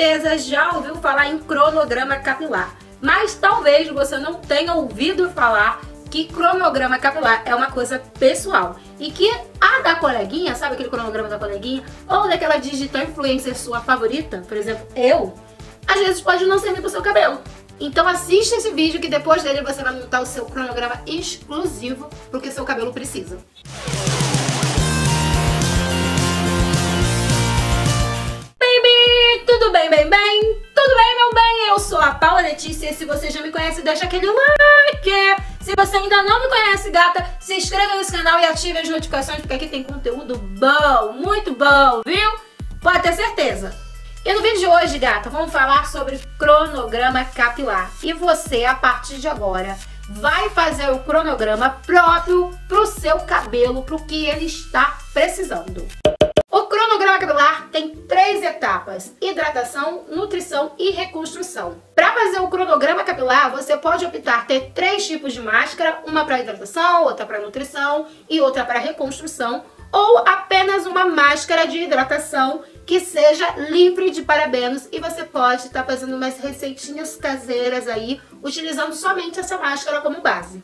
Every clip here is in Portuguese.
certeza já ouviu falar em cronograma capilar, mas talvez você não tenha ouvido falar que cronograma capilar é uma coisa pessoal e que a da coleguinha, sabe aquele cronograma da coleguinha, ou daquela digital influencer sua favorita, por exemplo, eu, às vezes pode não servir pro seu cabelo. Então assista esse vídeo que depois dele você vai montar o seu cronograma exclusivo pro que seu cabelo precisa. Bem, bem, bem? Tudo bem, meu bem? Eu sou a Paula Letícia e se você já me conhece, deixa aquele like! Se você ainda não me conhece, gata, se inscreva nesse canal e ative as notificações, porque aqui tem conteúdo bom, muito bom, viu? Pode ter certeza. E no vídeo de hoje, gata, vamos falar sobre cronograma capilar. E você, a partir de agora, vai fazer o cronograma próprio pro seu cabelo, pro que ele está precisando. O cronograma capilar tem três etapas: hidratação, nutrição e reconstrução. Para fazer o cronograma capilar, você pode optar ter três tipos de máscara: uma para hidratação, outra para nutrição e outra para reconstrução, ou apenas uma máscara de hidratação que seja livre de parabenos e você pode estar tá fazendo umas receitinhas caseiras aí, utilizando somente essa máscara como base.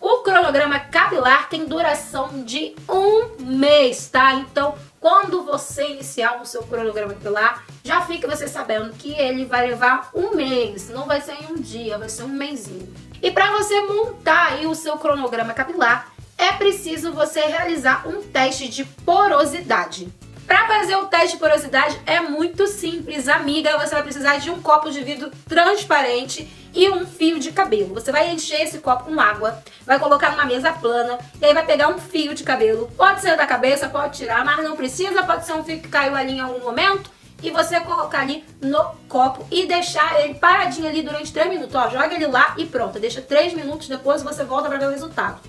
O cronograma capilar tem duração de um mês, tá? Então quando você iniciar o seu cronograma capilar, já fica você sabendo que ele vai levar um mês, não vai ser em um dia, vai ser um mêsinho. E para você montar aí o seu cronograma capilar, é preciso você realizar um teste de porosidade. Para fazer o teste de porosidade é muito simples, amiga. Você vai precisar de um copo de vidro transparente e um fio de cabelo. Você vai encher esse copo com água, vai colocar numa mesa plana e aí vai pegar um fio de cabelo. Pode ser da cabeça, pode tirar, mas não precisa. Pode ser um fio que caiu ali em algum momento e você colocar ali no copo e deixar ele paradinho ali durante 3 minutos. Ó, joga ele lá e pronto. Deixa 3 minutos, depois você volta para ver o resultado.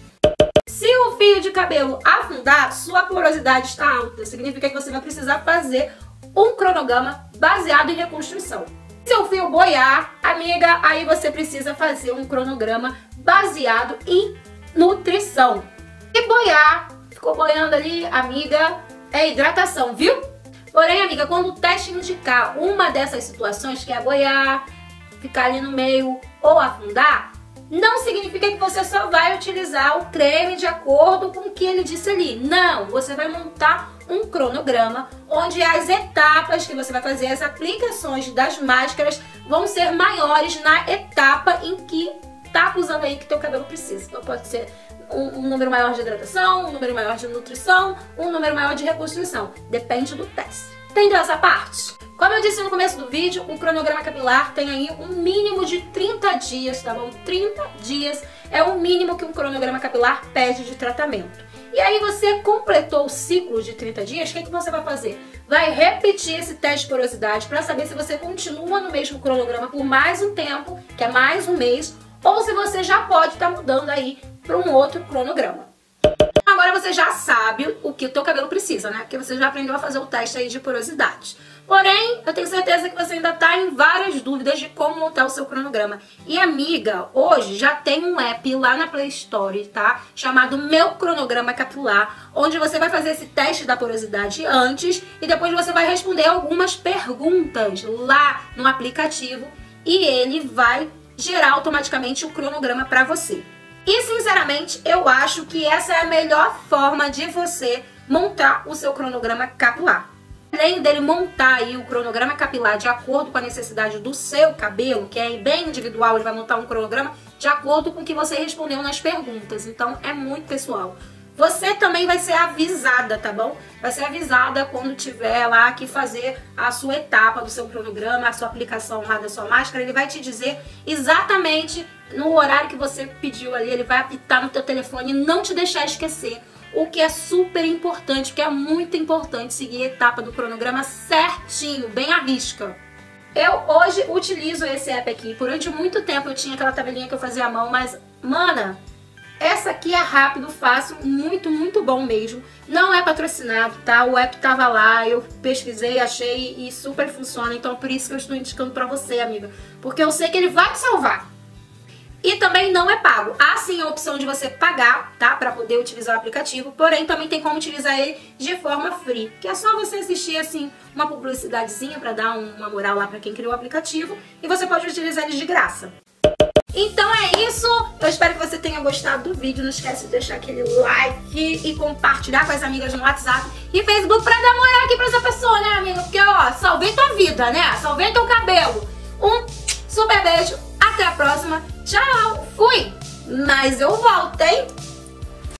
Se o fio de cabelo afundar, sua porosidade está alta. Significa que você vai precisar fazer um cronograma baseado em reconstrução. Se o fio boiar, amiga, aí você precisa fazer um cronograma baseado em nutrição. E boiar, ficou boiando ali, amiga, é hidratação, viu? Porém, amiga, quando o teste indicar uma dessas situações, que é boiar, ficar ali no meio ou afundar, não significa que você só vai utilizar o creme de acordo com o que ele disse ali. Não, você vai montar um cronograma onde as etapas que você vai fazer, as aplicações das máscaras vão ser maiores na etapa em que tá acusando aí que teu cabelo precisa. Então pode ser um, um, número maior de hidratação, um número maior de nutrição, um número maior de reconstrução. Depende do teste. Entendeu essa parte? Como eu disse no começo do vídeo, o cronograma capilar tem aí um mínimo de 30 dias, tá bom? 30 dias é o mínimo que um cronograma capilar pede de tratamento. E aí você completou o ciclo de 30 dias, o que, é que você vai fazer? Vai repetir esse teste de porosidade para saber se você continua no mesmo cronograma por mais um tempo, que é mais um mês, ou se você já pode estar tá mudando aí para um outro cronograma agora você já sabe o que o teu cabelo precisa, né? Porque você já aprendeu a fazer o teste aí de porosidade. Porém, eu tenho certeza que você ainda tá em várias dúvidas de como montar o seu cronograma. E amiga, hoje já tem um app lá na Play Store, tá? Chamado Meu Cronograma Capilar, onde você vai fazer esse teste da porosidade antes e depois você vai responder algumas perguntas lá no aplicativo e ele vai gerar automaticamente o cronograma para você. E sinceramente, eu acho que essa é a melhor forma de você montar o seu cronograma capilar. Além dele montar aí o cronograma capilar de acordo com a necessidade do seu cabelo, que é bem individual, ele vai montar um cronograma de acordo com o que você respondeu nas perguntas. Então é muito pessoal. Você também vai ser avisada, tá bom? Vai ser avisada quando tiver lá que fazer a sua etapa do seu cronograma, a sua aplicação lá da sua máscara. Ele vai te dizer exatamente no horário que você pediu ali. Ele vai apitar no teu telefone e não te deixar esquecer. O que é super importante, que é muito importante seguir a etapa do cronograma certinho, bem à risca. Eu hoje utilizo esse app aqui. Durante muito tempo eu tinha aquela tabelinha que eu fazia à mão, mas, mana, essa aqui é rápido, fácil, muito, muito bom mesmo. Não é patrocinado, tá? O app tava lá, eu pesquisei, achei e super funciona. Então por isso que eu estou indicando pra você, amiga. Porque eu sei que ele vai te salvar. E também não é pago. Há sim a opção de você pagar, tá? Para poder utilizar o aplicativo. Porém, também tem como utilizar ele de forma free. Que é só você assistir, assim, uma publicidadezinha para dar uma moral lá para quem criou o aplicativo. E você pode utilizar ele de graça. Então é isso. Eu espero que você tenha gostado do vídeo. Não esquece de deixar aquele like e compartilhar com as amigas no WhatsApp e Facebook pra dar moral aqui pra essa pessoa, né, amiga? Porque, ó, salvei tua vida, né? Salvei teu cabelo. Um super beijo. Até a próxima. Tchau. Fui. Mas eu volto, hein?